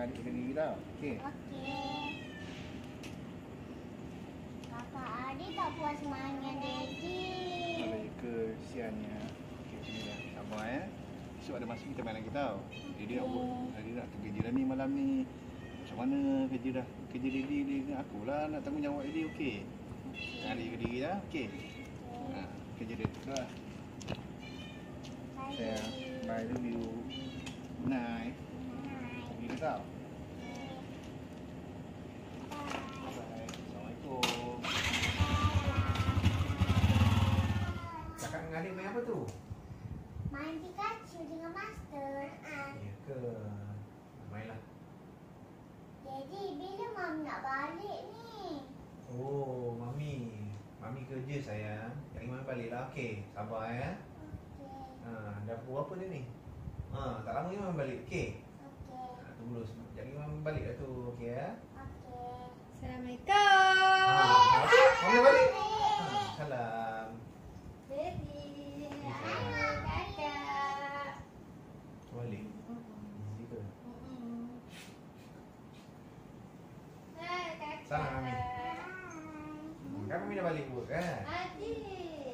Jaga diri tau. Okey. Okey. Kakak Adi tak puas main dengan Daddy. Kalau ke siannya. Okey, sini dah. Sabar ya. Esok ada masa kita main lagi tau. Jadi nak buat. Jadi nak kerja dah ni malam ni. Macam mana kerja dah? Kerja diri dengan aku lah nak tanggungjawab diri okey. Jangan diri diri lah. Okey. Ha, kerja dia tu lah. Saya bye love you. Good night. Gila tau. Master. Ah. Ya ke? Mainlah. Daddy, bila Mam nak balik ni? Oh, Mami. Mami kerja sayang. Yang Mami balik lah. Okey, sabar ya. Okey. Ha, dah pukul berapa dia ni? Ha, tak lama ni Mami balik. Okey. Okey. Ha, tunggu dulu. Lagi Mami balik lah tu. Okey ya. Okey. Assalamualaikum. Ha, Mami balik. Ha, salam. Baby. Iya. Halo kakak. Balik. Busy ke? Hai kakak. Salam, Mami. Mami dah balik work kan? Adik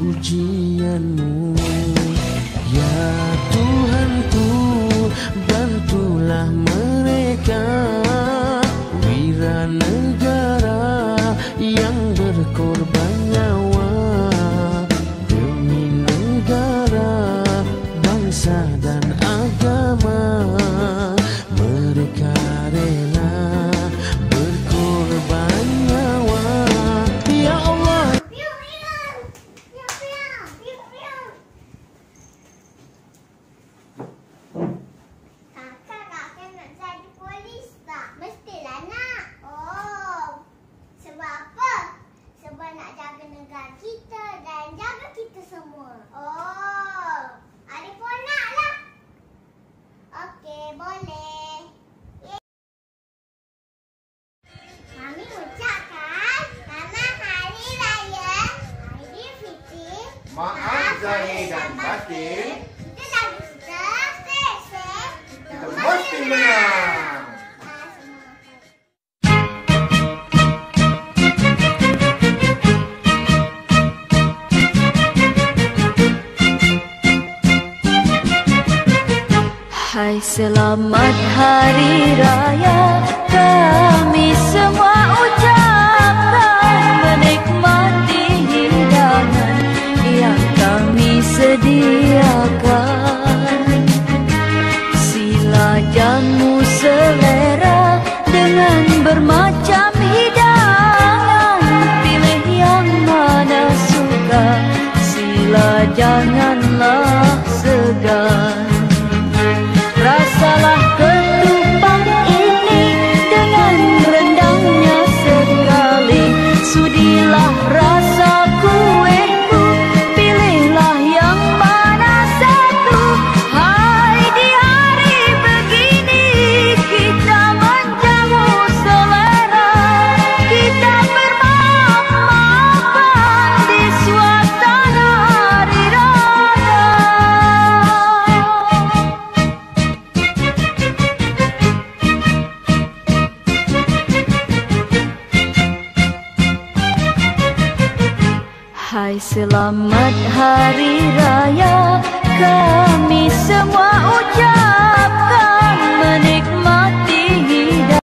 ujianmu. Ya Tuhanku bantulah mereka. Wira negara yang berkorban nyawa. Demi negara, bangsa dan Kita mesti menang. Hai selamat hari raya Hai selamat hari raya. Kami semua ucapkan menikmati